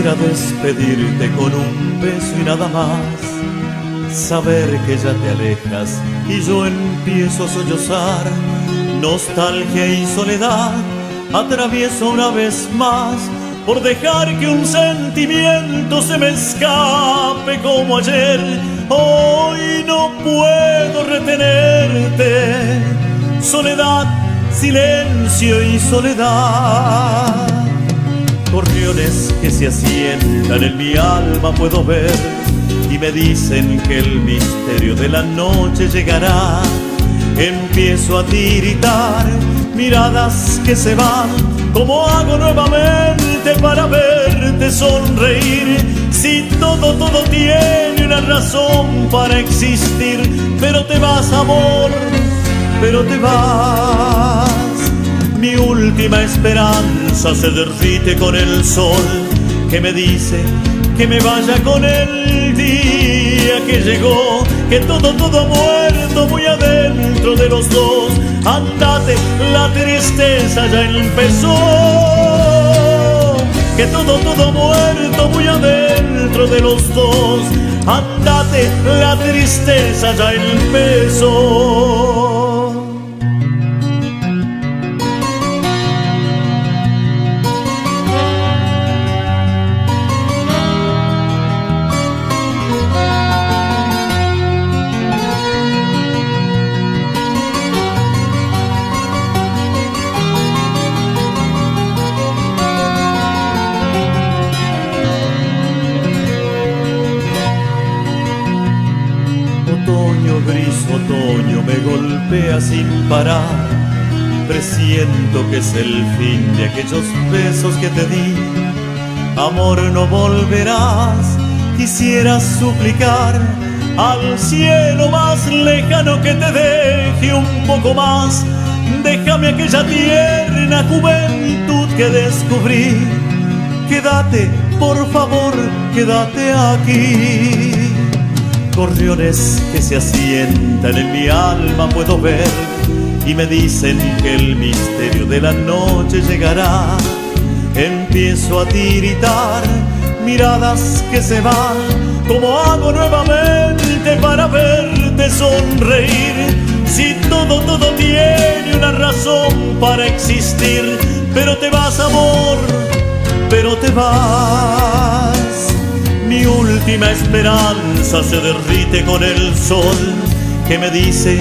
Quisiera despedirte con un beso y nada más. Saber que ya te alejas y yo empiezo a sollozar. Nostalgia y soledad atravieso una vez más por dejar que un sentimiento se me escape como ayer. Hoy no puedo retenerte. Soledad, silencio y soledad. Corriones que se asientan en mi alma puedo ver y me dicen que el misterio de la noche llegará. Empiezo a tiritar miradas que se van, como hago nuevamente para verte sonreír. Si todo, todo tiene una razón para existir, pero te vas, amor, pero te vas. Mi última esperanza se derrite con el sol que me dice que me vaya con el día que llegó, que todo, todo muerto muy adentro de los dos. Andate, la tristeza ya empezó. Que todo, todo muerto muy adentro de los dos. Andate, la tristeza ya empezó. Me golpea sin parar. Presiento que es el fin de aquellos besos que te di. Amor, no volverás, quisiera suplicar al cielo más lejano que te deje un poco más. Déjame aquella tierna juventud que descubrí. Quédate, por favor, quédate aquí gorriones que se asientan en mi alma puedo ver y me dicen que el misterio de la noche llegará. Empiezo a tiritar miradas que se van, como hago nuevamente para verte sonreír. Si todo, todo tiene una razón para existir, pero te vas amor, pero te vas. Última esperanza se derrite con el sol que me dice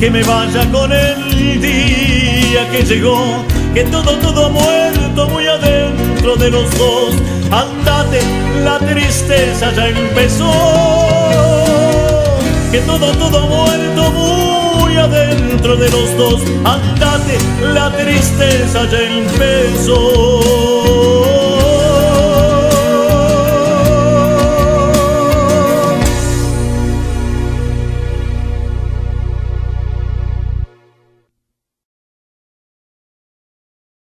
que me vaya con el día que llegó, que todo, todo muerto muy adentro de los dos. Andate, la tristeza ya empezó, que todo, todo muerto muy adentro de los dos. Andate, la tristeza ya empezó.